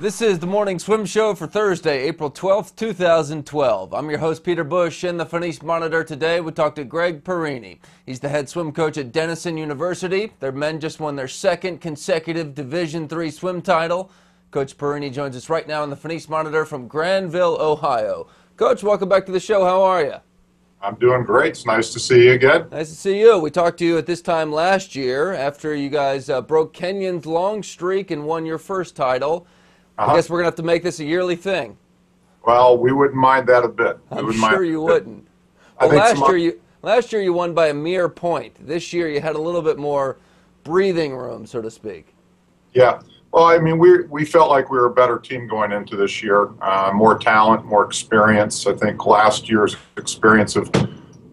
This is the morning swim show for Thursday, April 12th, 2012. I'm your host, Peter Bush. In the FINIS Monitor today, we talked to Gregg Parini. He's the head swim coach at Denison University. Their men just won their second consecutive Division III swim title. Coach Parini joins us right now in the FINIS Monitor from Granville, Ohio. Coach, welcome back to the show. How are you? I'm doing great. It's nice to see you again. Nice to see you. We talked to you at this time last year after you guys uh, broke Kenyon's long streak and won your first title. Uh-huh. I guess we're going to have to make this a yearly thing. Well, we wouldn't mind that a bit. We I'm sure you wouldn't. Well, last year you last year you won by a mere point. This year you had a little bit more breathing room, so to speak. Yeah. Well, I mean, we we felt like we were a better team going into this year. Uh, more talent, more experience. I think last year's experience of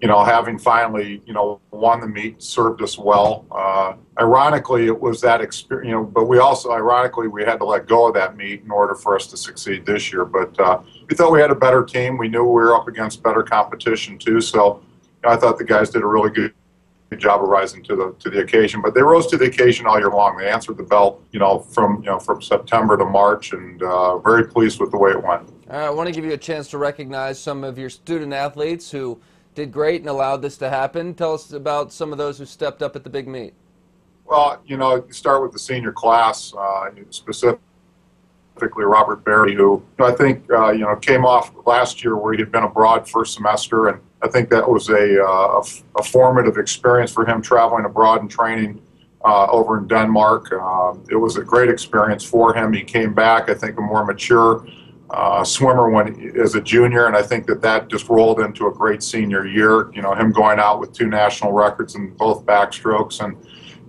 you know, having finally, you know, won the meet served us well. Uh, ironically, it was that experience, you know, but we also, ironically, we had to let go of that meet in order for us to succeed this year. But uh, we thought we had a better team. We knew we were up against better competition too. So you know, I thought the guys did a really good job of rising to the to the occasion. But they rose to the occasion all year long. They answered the bell, you know, from you know from September to March, and uh, very pleased with the way it went. I want to give you a chance to recognize some of your student athletes who did great and allowed this to happen. Tell us about some of those who stepped up at the big meet. Well, you know, you start with the senior class, uh, specifically Robert Barry, who I think uh, you know came off last year where he had been abroad first semester, and I think that was a, uh, a, formative experience for him traveling abroad and training uh, over in Denmark. Um, it was a great experience for him. He came back, I think, a more mature uh, swimmer when as a junior, and I think that that just rolled into a great senior year. You know, him going out with two national records in both backstrokes, and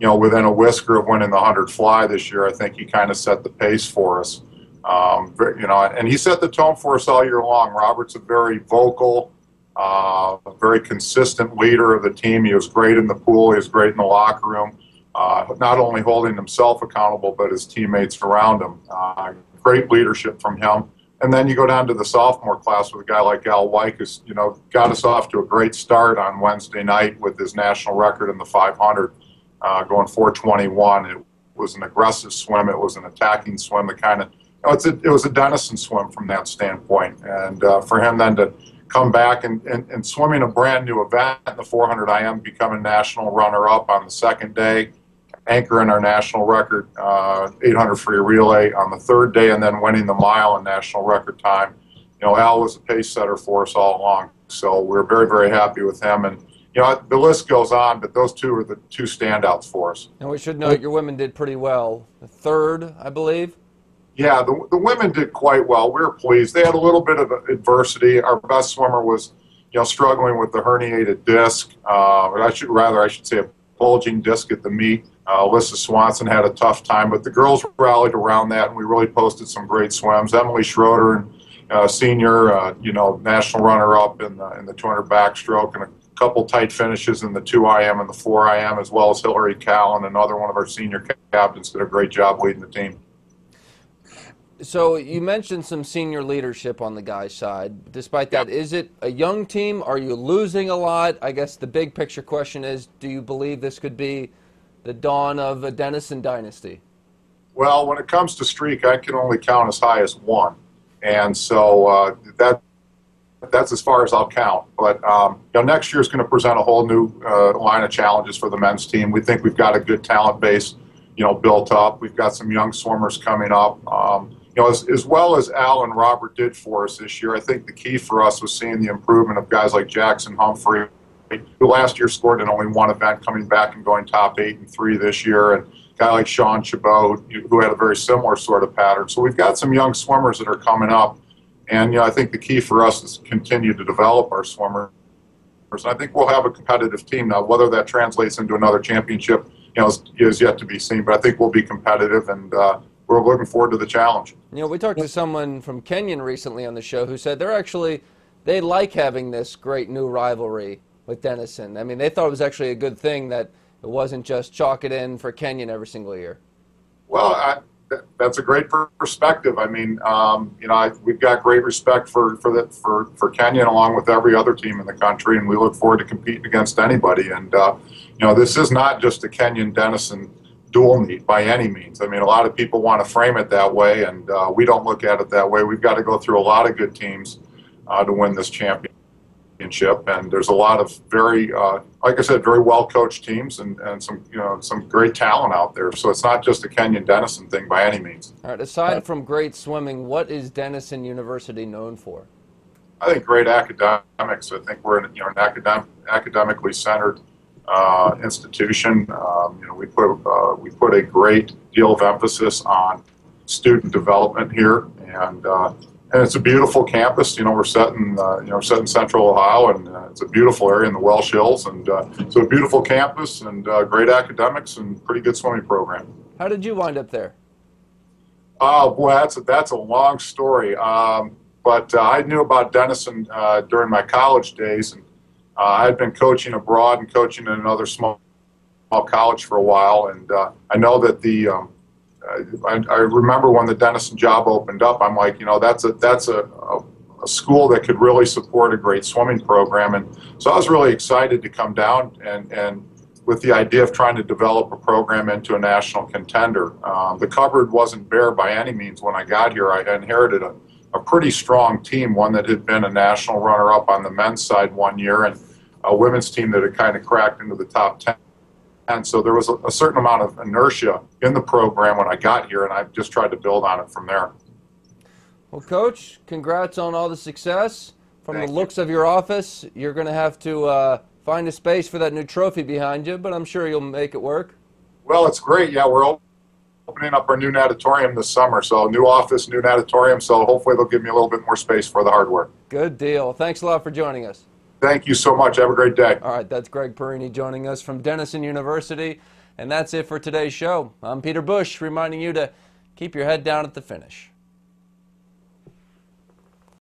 you know, within a whisker of winning the hundred fly this year, I think he kind of set the pace for us. Um, you know, and he set the tone for us all year long. Robert's a very vocal, uh, very consistent leader of the team. He was great in the pool. He was great in the locker room. Uh, not only holding himself accountable, but his teammates around him. Uh, great leadership from him. And then you go down to the sophomore class with a guy like Al Weik, who's you know got us off to a great start on Wednesday night with his national record in the 500, uh, going 421. It was an aggressive swim. It was an attacking swim. The kind of you know, it's a, it was a Denison swim from that standpoint. And uh, for him then to come back and, and, and swimming a brand new event in the 400 IM, becoming national runner-up on the second day anchoring our national record uh, 800 free relay on the third day and then winning the mile in national record time. You know, Al was a pace setter for us all along. So we're very, very happy with him. And, you know, the list goes on, but those two are the two standouts for us. And we should note your women did pretty well. The third, I believe. Yeah, the, the women did quite well. We were pleased. They had a little bit of adversity. Our best swimmer was, you know, struggling with the herniated disc. Uh, I should rather, I should say, a bulging disc at the meet. Uh, Alyssa Swanson had a tough time, but the girls rallied around that, and we really posted some great swims. Emily Schroeder, uh, senior, uh, you know, national runner-up in the in the 200 backstroke, and a couple tight finishes in the 2 IM and the 4 IM, as well as Hillary Callan, another one of our senior captains, did a great job leading the team. So you mentioned some senior leadership on the guys' side. Despite that, is it a young team? Are you losing a lot? I guess the big picture question is: Do you believe this could be the dawn of a Denison dynasty? Well, when it comes to streak, I can only count as high as one, and so uh, that that's as far as I'll count. But um, you know, next year is going to present a whole new uh, line of challenges for the men's team. We think we've got a good talent base, you know, built up. We've got some young swimmers coming up. Um, you know, as, as well as Al and Robert did for us this year, I think the key for us was seeing the improvement of guys like Jackson Humphrey last year scored in only one event, coming back and going top eight and three this year, and a guy like Sean Chabot, who had a very similar sort of pattern. So we've got some young swimmers that are coming up, and you know, I think the key for us is to continue to develop our swimmers. And I think we'll have a competitive team now. Whether that translates into another championship, you know, is, is yet to be seen. But I think we'll be competitive, and uh, we're looking forward to the challenge. You know, we talked to someone from Kenyon recently on the show who said they're actually they like having this great new rivalry with Denison. I mean, they thought it was actually a good thing that it wasn't just chalk it in for Kenyon every single year. Well, I, that's a great perspective. I mean, um, you know, I, we've got great respect for for that for for Kenyon along with every other team in the country, and we look forward to competing against anybody. And uh, you know, this is not just a Kenyon Denison dual meet by any means. I mean, a lot of people want to frame it that way, and uh, we don't look at it that way. We've got to go through a lot of good teams uh, to win this championship, and there's a lot of very, uh, like I said, very well coached teams and, and some you know some great talent out there. So it's not just a Kenyon Denison thing by any means. All right. Aside from great swimming, what is Denison University known for? I think great academics. I think we're you know an academic, academically centered uh, institution. Um, you know, we put uh, we put a great deal of emphasis on student development here, and uh, and it's a beautiful campus. You know, we're set in uh, you know set in Central Ohio, and uh, it's a beautiful area in the Welsh Hills, and uh, so a beautiful campus and great academics and pretty good swimming program. How did you wind up there? Oh boy, that's a, that's a long story. Um, but uh, I knew about Denison uh, during my college days, and uh, I had been coaching abroad and coaching in another small, small college for a while. And uh, I know that the um, I, I, remember when the Denison job opened up. I'm like, you know, that's a that's a, a, a school that could really support a great swimming program, and so I was really excited to come down and and with the idea of trying to develop a program into a national contender. Um, the cupboard wasn't bare by any means when I got here. I inherited a a pretty strong team, one that had been a national runner up on the men's side one year, and a women's team that had kind of cracked into the top 10. And so there was a, a certain amount of inertia in the program when I got here, and I just tried to build on it from there. Well, Coach, congrats on all the success. From Thank the looks you. of your office, you're going to have to uh, find a space for that new trophy behind you, but I'm sure you'll make it work. Well, it's great. Yeah, we're opening up our new natatorium this summer. So new office, new natatorium. So hopefully they'll give me a little bit more space for the hardware. Good deal. Thanks a lot for joining us. Thank you so much. Have a great day. All right, that's Gregg Parini joining us from Denison University. And that's it for today's show. I'm Peter Bush, reminding you to keep your head down at the finish.